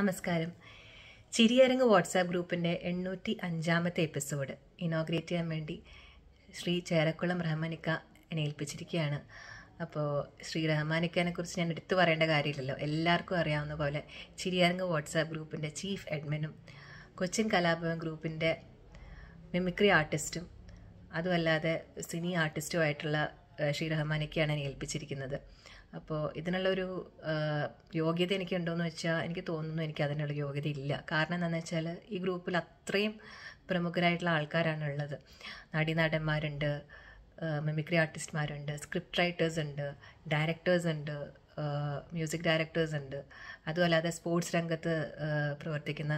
നമസ്കാരം. ചിരിയരങ്ങ് വാട്സാപ്പ് ഗ്രൂപ്പിന്റെ എണ്ണൂറ്റി അഞ്ചാമത്തെ എപ്പിസോഡ് ഇനോഗ്രേറ്റ് ചെയ്യാൻ വേണ്ടി ശ്രീ ചേരക്കുളം റഹ്മാനിക്ക എന്നെ ഏൽപ്പിച്ചിരിക്കുകയാണ്. അപ്പോൾ ശ്രീ റഹ്മാനിക്കാനെ കുറിച്ച് ഞാൻ എടുത്തു പറയേണ്ട കാര്യമില്ലല്ലോ. എല്ലാവർക്കും അറിയാവുന്ന പോലെ ചിരിയരങ്ങ് വാട്സാപ്പ് ഗ്രൂപ്പിന്റെ ചീഫ് അഡ്മിനും കൊച്ചിൻ കലാഭവൻ ഗ്രൂപ്പിന്റെ മിമിക്രി ആർട്ടിസ്റ്റും അതുമല്ലാതെ സിനി ആർട്ടിസ്റ്റുമായിട്ടുള്ള ശ്രീ റഹ്മാനിക്കയാണ് എന്നെ ഏൽപ്പിച്ചിരിക്കുന്നത്. അപ്പോൾ ഇതിനുള്ളൊരു യോഗ്യത എനിക്കുണ്ടോയെന്ന് വെച്ചാൽ എനിക്ക് തോന്നുന്നു എനിക്ക് അതിനുള്ള യോഗ്യത ഇല്ല. കാരണം എന്താണെന്ന് വെച്ചാൽ ഈ ഗ്രൂപ്പിൽ അത്രയും പ്രമുഖരായിട്ടുള്ള ആൾക്കാരാണ് ഉള്ളത്. നടീനടന്മാരുണ്ട് മെമിക്രി ആർട്ടിസ്റ്റ്മാരുണ്ട് സ്ക്രിപ്റ്റ് റൈറ്റേഴ്സ് ഉണ്ട് ഡയറക്ടേഴ്സ് ഉണ്ട് മ്യൂസിക് ഡയറക്ടേഴ്സ് ഉണ്ട് അതുമല്ലാതെ സ്പോർട്സ് രംഗത്ത് പ്രവർത്തിക്കുന്ന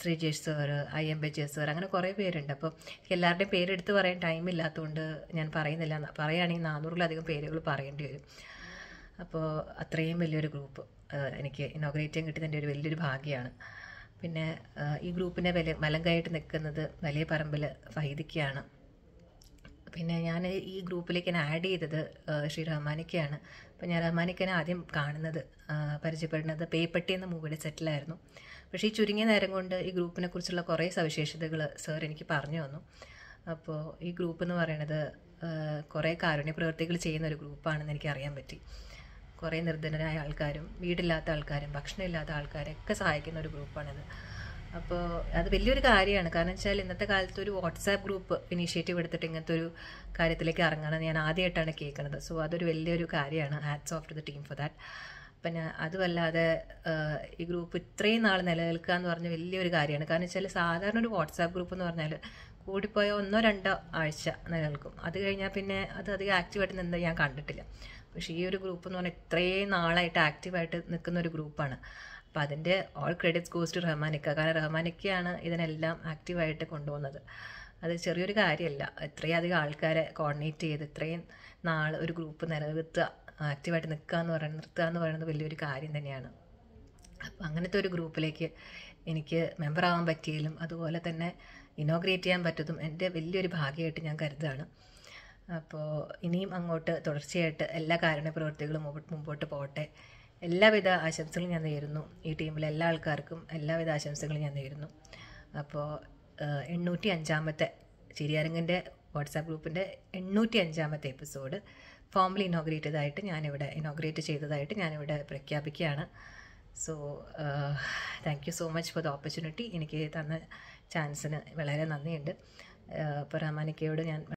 Sreejesh sir I M Bajesh sir അങ്ങനെ കുറേ പേരുണ്ട്. അപ്പോൾ എല്ലാവരുടെയും പേരെടുത്ത് പറയാൻ ടൈം ഇല്ലാത്തതുകൊണ്ട് ഞാൻ പറയുന്നില്ല. പറയുകയാണെങ്കിൽ നാനൂറിലധികം പേരുകൾ പറയേണ്ടി വരും. അപ്പോൾ അത്രയും വലിയൊരു ഗ്രൂപ്പ് എനിക്ക് ഇനോഗ്രേറ്റ് ചെയ്യാൻ കിട്ടിയതിന്റെ ഒരു വലിയൊരു ഭാഗ്യമാണ്. പിന്നെ ഈ ഗ്രൂപ്പിനെ വലിയ മലങ്കായിട്ട് നിൽക്കുന്നത് വലിയ പറമ്പിൽ ഫൈദിക്കയാണ് പിന്നെ ഞാൻ ഈ ഗ്രൂപ്പിലേക്ക് ഞാൻ ആഡ് ചെയ്തത് ശ്രീ റഹ്മാനിക്കയാണ്. അപ്പം ഞാൻ റഹ്മാനിക്കനെ ആദ്യം കാണുന്നത് പരിചയപ്പെടുന്നത് പേപ്പട്ടി എന്ന മൂവിയുടെ സെറ്റിലായിരുന്നു പക്ഷേ ഈ ചുരുങ്ങിയ നേരം കൊണ്ട് ഈ ഗ്രൂപ്പിനെ കുറിച്ചുള്ള കുറേ സവിശേഷതകൾ സാർ എനിക്ക് പറഞ്ഞു തന്നു. അപ്പോൾ ഈ ഗ്രൂപ്പ് എന്ന് പറയുന്നത് കുറേ കാരുണ്യ പ്രവൃത്തികൾ ചെയ്യുന്ന ഒരു ഗ്രൂപ്പാണെന്ന് എനിക്ക് അറിയാൻ പറ്റി. കുറേ നിർധനരായ ആൾക്കാരും വീടില്ലാത്ത ആൾക്കാരും ഭക്ഷണമില്ലാത്ത ആൾക്കാരൊക്കെ സഹായിക്കുന്ന ഒരു ഗ്രൂപ്പാണിത് അപ്പോൾ അത് വലിയൊരു കാര്യമാണ്. കാരണം വെച്ചാൽ ഇന്നത്തെ കാലത്ത് ഒരു വാട്സാപ്പ് ഗ്രൂപ്പ് ഇനീഷ്യേറ്റീവ് എടുത്തിട്ട് ഇങ്ങനത്തെ ഒരു കാര്യത്തിലേക്ക് ഇറങ്ങണം ഞാൻ ആദ്യമായിട്ടാണ് കേൾക്കുന്നത്. സോ അതൊരു വലിയൊരു കാര്യമാണ്. Hats off to the team for that പിന്നെ അതുമല്ലാതെ ഈ ഗ്രൂപ്പ് ഇത്രയും നാൾ നിലനിൽക്കുക എന്ന് പറഞ്ഞ വലിയൊരു കാര്യമാണ്. കാരണം വെച്ചാൽ സാധാരണ ഒരു വാട്സാപ്പ് ഗ്രൂപ്പ് എന്ന് പറഞ്ഞാൽ കൂടിപ്പോയ ഒന്നോ രണ്ടോ ആഴ്ച നിലനിൽക്കും. അത് കഴിഞ്ഞാൽ പിന്നെ അത് അധികം ആക്റ്റീവായിട്ട് നിന്ന് ഞാൻ കണ്ടിട്ടില്ല. പക്ഷേ ഈ ഒരു ഗ്രൂപ്പ് എന്ന് പറഞ്ഞാൽ ഇത്രയും നാളായിട്ട് ആക്റ്റീവായിട്ട് നിൽക്കുന്ന ഒരു ഗ്രൂപ്പാണ് അപ്പം അതിന്റെ ഓൾ ക്രെഡിറ്റ്സ് ഗോസ് ടു റഹ്മാനിക്ക. കാരണം റഹ്മാനിക്കയാണ് ഇതിനെല്ലാം ആക്റ്റീവായിട്ട് കൊണ്ടുപോകുന്നത്. അത് ചെറിയൊരു കാര്യമല്ല ഇത്രയും അധികം ആൾക്കാരെ കോർഡിനേറ്റ് ചെയ്ത് ഇത്രയും നാൾ ഒരു ഗ്രൂപ്പ് നിലനിർത്തുക ആക്റ്റീവായിട്ട് നിൽക്കുക എന്ന് പറയുന്നത് നിർത്തുക എന്ന് പറയുന്നത് വലിയൊരു കാര്യം തന്നെയാണ്. അപ്പോൾ അങ്ങനത്തെ ഒരു ഗ്രൂപ്പിലേക്ക് എനിക്ക് മെമ്പർ ആവാൻ അതുപോലെ തന്നെ ഇനോഗ്രേറ്റ് ചെയ്യാൻ പറ്റതും എന്റെ വലിയൊരു ഭാഗ്യമായിട്ട് ഞാൻ കരുതുകയാണ്. അപ്പോൾ ഇനിയും അങ്ങോട്ട് തുടർച്ചയായിട്ട് എല്ലാ കാരുണ്യ പ്രവൃത്തികളും മുമ്പ് മുമ്പോട്ട് പോകട്ടെ. എല്ലാവിധ ആശംസകളും ഞാൻ നേരുന്നു. ഈ ടീമിലെ എല്ലാ ആൾക്കാർക്കും എല്ലാവിധ ആശംസകളും ഞാൻ നേരുന്നു. അപ്പോൾ എണ്ണൂറ്റി അഞ്ചാമത്തെ ചിരിയരങ്ങിന്റെ വാട്സാപ്പ് ഗ്രൂപ്പിന്റെ എണ്ണൂറ്റി അഞ്ചാമത്തെ എപ്പിസോഡ് ഫോമലി ഇനോഗ്രേറ്റ് ചെയ്തതായിട്ട് ഞാനിവിടെ ഇനോഗ്രേറ്റ് ചെയ്തതായിട്ട് ഞാനിവിടെ പ്രഖ്യാപിക്കുകയാണ്. So thank you so much for the opportunity എനിക്ക് തന്ന ചാൻസിന് വളരെ നന്ദിയുണ്ട്. അപ്പോൾ റഹ്മാനിക്കയോട് ഞാൻ